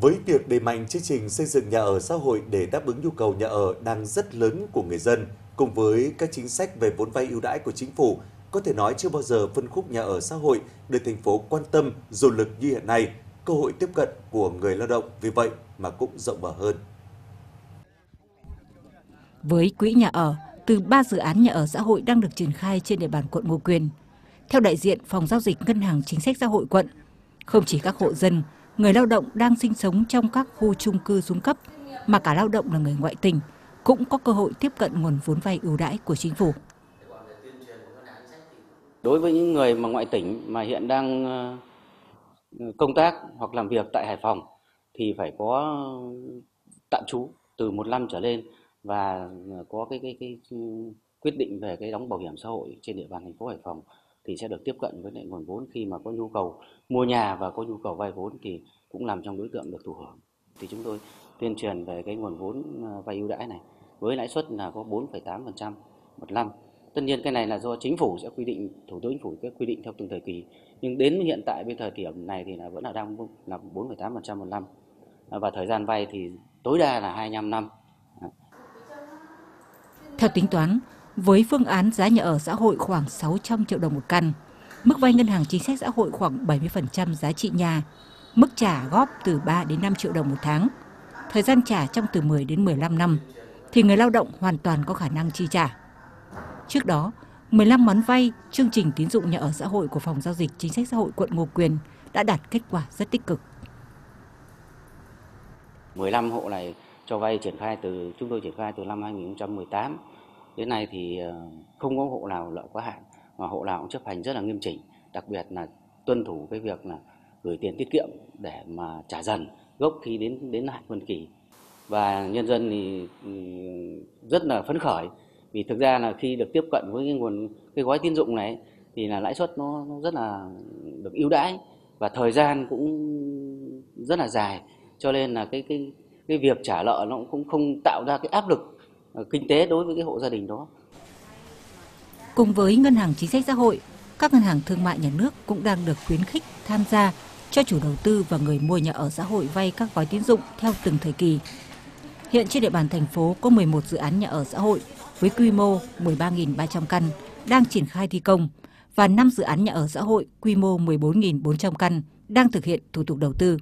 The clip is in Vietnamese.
Với việc đẩy mạnh chương trình xây dựng nhà ở xã hội để đáp ứng nhu cầu nhà ở đang rất lớn của người dân, cùng với các chính sách về vốn vay ưu đãi của chính phủ, có thể nói chưa bao giờ phân khúc nhà ở xã hội được thành phố quan tâm, dồn lực như hiện nay. Cơ hội tiếp cận của người lao động vì vậy mà cũng rộng mở hơn. Với quỹ nhà ở, từ 3 dự án nhà ở xã hội đang được triển khai trên địa bàn quận Ngô Quyền. Theo đại diện Phòng Giao dịch Ngân hàng Chính sách Xã hội quận, không chỉ các hộ dân, người lao động đang sinh sống trong các khu chung cư xuống cấp, mà cả lao động là người ngoại tỉnh cũng có cơ hội tiếp cận nguồn vốn vay ưu đãi của chính phủ. Đối với những người mà ngoại tỉnh mà hiện đang ờ, công tác hoặc làm việc tại Hải Phòng thì phải có tạm trú từ một năm trở lên và ờ, có cái, cái, cái, cái quyết định về cái đóng bảo hiểm xã hội trên địa bàn thành phố Hải Phòng thì sẽ được tiếp cận với lại nguồn vốn khi mà có nhu cầu mua nhà và có nhu cầu vay vốn thì cũng nằm trong đối tượng được thụ hưởng. Thì chúng tôi tuyên truyền về cái nguồn vốn ờ, vay ưu đãi này với lãi suất là có 4,8% một năm. Tất nhiên cái này là do chính phủ sẽ quy định, thủ tướng chính phủ sẽ quy định theo từng thời kỳ. Nhưng đến hiện tại bên thời điểm này thì là vẫn là đang là 4,8% một năm. Ờ, và thời gian vay thì tối đa là 25 năm. Ờ. Theo tính toán, với phương án giá nhà ở xã hội khoảng 600 triệu đồng một căn, mức vay ngân hàng chính sách xã hội khoảng 70% giá trị nhà, mức trả góp từ 3 đến 5 triệu đồng một tháng, thời gian trả trong từ 10 đến 15 năm, thì người lao động hoàn toàn có khả năng chi trả. Trước đó, 15 món vay chương trình tín dụng nhà ở xã hội của Phòng Giao dịch Chính sách Xã hội quận Ngô Quyền đã đạt kết quả rất tích cực. 15 hộ này cho vay triển khai từ chúng tôi triển khai từ năm 2018 đến nay thì ờ, không có hộ nào lợi quá hạn mà hộ nào cũng chấp hành rất là nghiêm chỉnh. Đặc biệt là tuân thủ cái việc là gửi tiền tiết kiệm để mà trả dần gốc khi đến đến hạn phân kỳ. Và nhân dân thì ừ, rất là phấn khởi vì thực ra là khi được tiếp cận với cái nguồn cái gói tín dụng này thì là lãi suất nó, nó rất là được ưu đãi và thời gian cũng rất là dài. Cho nên là cái cái cái việc trả nợ nó cũng không tạo ra cái áp lực Ờ, kinh tế đối với cái hộ gia đình đó. Cùng với ngân hàng chính sách xã hội, các ngân hàng thương mại nhà nước cũng đang được khuyến khích tham gia cho chủ đầu tư và người mua nhà ở xã hội vay các gói tín dụng theo từng thời kỳ. Hiện trên địa bàn thành phố có 11 dự án nhà ở xã hội với quy mô 13.300 căn đang triển khai thi công và 5 dự án nhà ở xã hội quy mô 14.400 căn đang thực hiện thủ tục đầu tư.